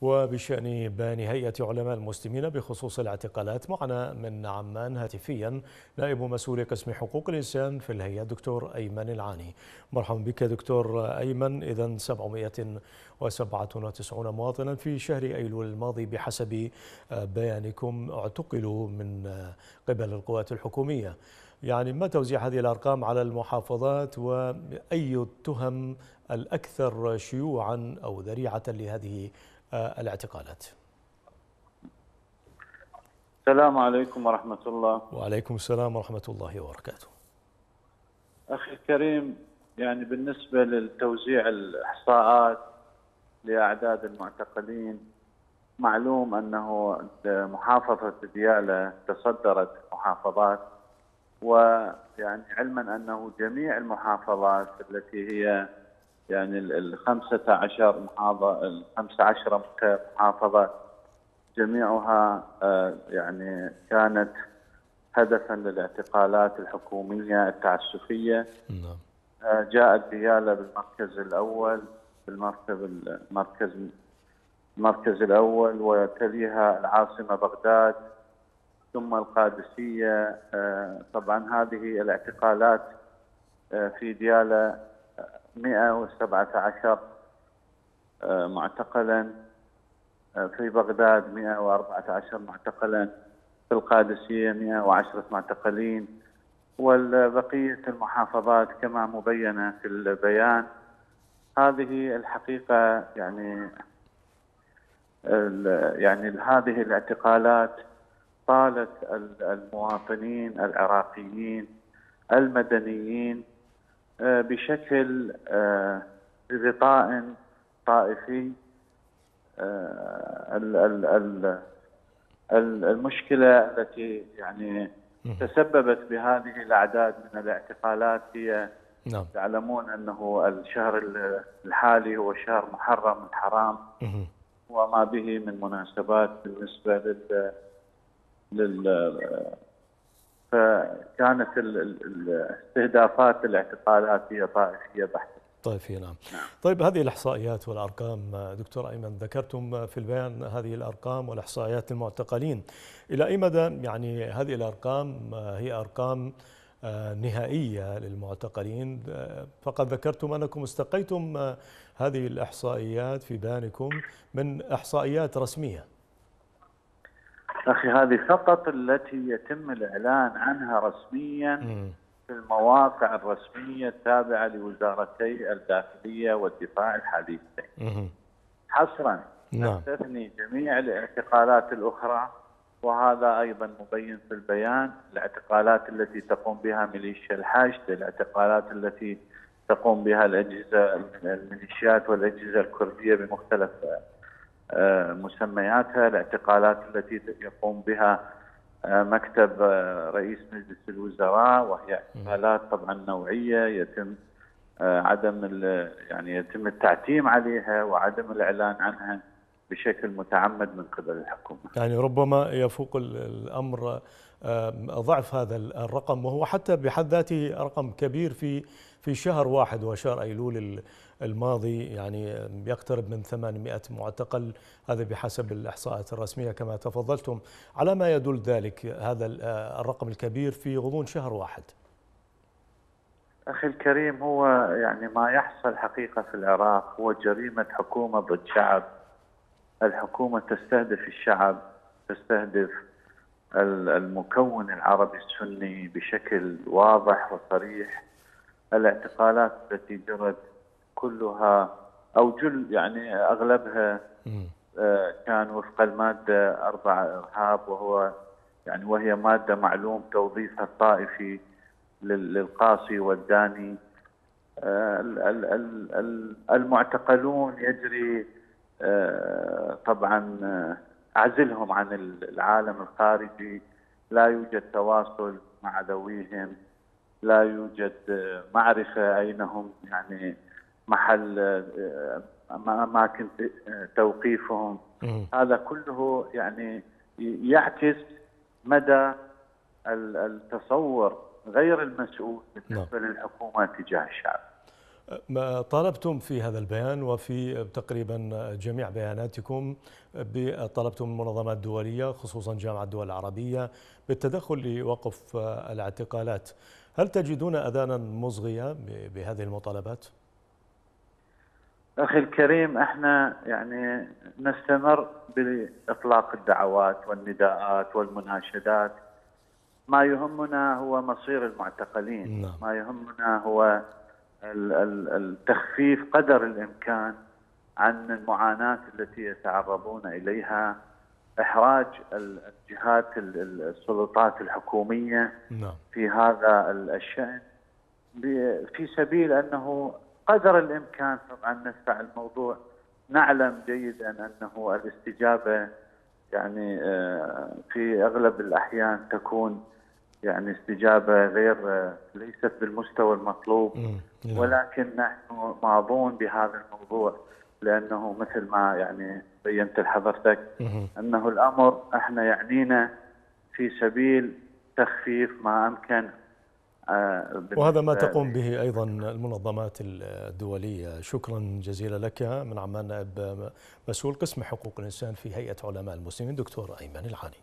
وبشأن بيان هيئة علماء المسلمين بخصوص الاعتقالات معنا من عمان هاتفيا نائب مسؤول قسم حقوق الإنسان في الهيئة دكتور أيمن العاني. مرحبا بك دكتور أيمن. إذا 797 مواطنا في شهر أيلول الماضي بحسب بيانكم اعتقلوا من قبل القوات الحكومية. يعني ما توزيع هذه الأرقام على المحافظات وأي التهم الأكثر شيوعا أو ذريعة لهذه الاعتقالات. السلام عليكم ورحمة الله. وعليكم السلام ورحمة الله وبركاته. أخي الكريم يعني بالنسبة للتوزيع الإحصاءات لأعداد المعتقلين معلوم أنه محافظة ديالى تصدرت المحافظات ويعني علما أنه جميع المحافظات التي هي يعني ال 15 محافظة ال 15 محافظة. جميعها آه، يعني كانت هدفا للاعتقالات الحكومية التعسفية. نعم. آه، جاءت ديالى بالمركز الأول بالمركز المركز المركز الأول وتليها العاصمة بغداد ثم القادسية. آه، طبعا هذه الاعتقالات في ديالى 117 آه، معتقلا آه، في بغداد 114 معتقلا في القادسية 110 معتقلين والبقية المحافظات كما مبينة في البيان. هذه الحقيقة يعني يعني هذه الاعتقالات طالت المواطنين العراقيين المدنيين بشكل آه، غطاء طائفي. آه، المشكلة التي يعني تسببت بهذه الأعداد من الاعتقالات هي نعم. تعلمون أنه الشهر الحالي هو شهر محرم الحرام وما به من مناسبات بالنسبة لل لل فكانت الاستهدافات الاعتقالات هي طائفيه بحتة. طائفيه نعم. نعم. طيب هذه الإحصائيات والأرقام دكتور أيمن ذكرتم في البيان هذه الأرقام والإحصائيات المعتقلين إلى أي مدى يعني هذه الأرقام هي أرقام آه، نهائية للمعتقلين فقد ذكرتم أنكم استقيتم هذه الإحصائيات في بيانكم من إحصائيات رسمية. أخي هذه فقط التي يتم الإعلان عنها رسميا في المواقع الرسمية التابعة لوزارتي الداخلية والدفاع الحديثين حصرا نعم. تثني جميع الاعتقالات الأخرى وهذا أيضا مبين في البيان الاعتقالات التي تقوم بها ميليشيا الحشد الاعتقالات التي تقوم بها الأجهزة الميليشيات والأجهزة الكردية بمختلف مسمياتها الاعتقالات التي يقوم بها آه، مكتب آه، رئيس مجلس الوزراء وهي اعتقالات طبعا نوعية يتم عدم يعني يتم التعتيم عليها وعدم الإعلان عنها بشكل متعمد من قبل الحكومة. يعني ربما يفوق الأمر ضعف هذا الرقم وهو حتى بحد ذاته رقم كبير في في شهر واحد وشهر أيلول الماضي يعني يقترب من 800 معتقل هذا بحسب الإحصاءات الرسمية كما تفضلتم. على ما يدل ذلك هذا الرقم الكبير في غضون شهر واحد. أخي الكريم هو يعني ما يحصل حقيقة في العراق هو جريمة حكومة ضد شعب. الحكومة تستهدف الشعب تستهدف المكون العربي السني بشكل واضح وصريح. الاعتقالات التي جرت كلها أو جل يعني أغلبها آه، كان وفق المادة اربعه إرهاب وهو يعني وهي مادة معلوم توظيفها الطائفي للقاصي والداني. آه، المعتقلون يجري آه، طبعا عزلهم عن العالم الخارجي لا يوجد تواصل مع ذويهم. لا يوجد معرفة اين هم يعني محل أماكن توقيفهم هذا كله يعني يعكس مدى التصور غير المسؤول بالنسبة نعم. للحكومة تجاه الشعب. طالبتم في هذا البيان وفي تقريبا جميع بياناتكم طلبتم المنظمات الدولية خصوصا جامعة الدول العربية بالتدخل لوقف الاعتقالات هل تجدون أذانا مصغية بهذه المطالبات؟ أخي الكريم إحنا يعني نستمر بإطلاق الدعوات والنداءات والمناشدات ما يهمنا هو مصير المعتقلين نعم. ما يهمنا هو التخفيف قدر الإمكان عن المعاناة التي يتعرضون إليها إحراج الجهات السلطات الحكومية نعم. في هذا الشأن في سبيل أنه قدر الإمكان طبعا ندفع الموضوع نعلم جيدا أنه الاستجابة يعني آه، في أغلب الأحيان تكون يعني استجابة غير ليست بالمستوى المطلوب نعم. ولكن نحن ماضون بهذا الموضوع لأنه مثل ما يعني بينت لحضرتك انه الامر إحنا يعنينا في سبيل تخفيف ما امكن آه، وهذا ما تقوم به أيضا المنظمات الدولية. شكرا جزيلا لك من عمان نائب مسؤول قسم حقوق الإنسان في هيئة علماء المسلمين. دكتور أيمن العاني.